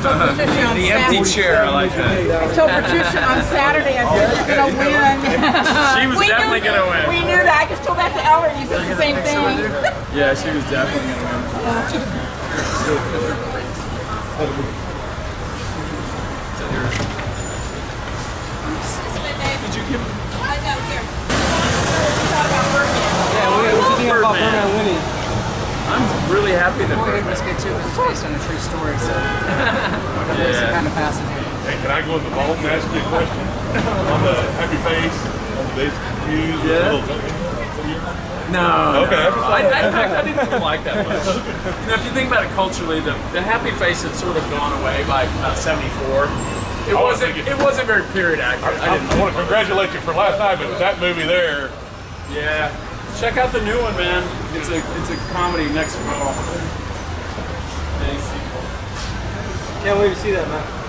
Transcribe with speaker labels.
Speaker 1: The empty
Speaker 2: Saturday-
Speaker 1: chair, I like that.
Speaker 2: I told Patricia on Saturday I said you're gonna win.
Speaker 1: She was
Speaker 2: We
Speaker 1: definitely gonna win.
Speaker 2: We knew that. I just told that to Ellar. You said the same thing.
Speaker 1: Yeah, she was definitely gonna win. Really happy that
Speaker 3: Boy, it
Speaker 1: Birdman.
Speaker 3: was good too. 'cause It's based on a true story, so it's
Speaker 1: Yeah.
Speaker 3: kind of fascinating.
Speaker 4: Hey, can I go in the vault and ask you a question? on the happy face, on the days confused,
Speaker 1: Yeah.
Speaker 4: little-
Speaker 1: No.
Speaker 4: Okay.
Speaker 1: no. I, I, in fact, I didn't even like that much. You know, if you think about it culturally, the, the happy face had sort of gone away by about 74. It
Speaker 4: I was
Speaker 1: wasn't.
Speaker 4: thinking-
Speaker 1: It wasn't very period accurate. I
Speaker 4: I,
Speaker 1: didn't.
Speaker 4: I want to congratulate you for last night, but that movie there,
Speaker 1: Yeah. Check out the new one, man. It's a it's a comedy next fall. Thanks.
Speaker 5: Can't wait to see that, man.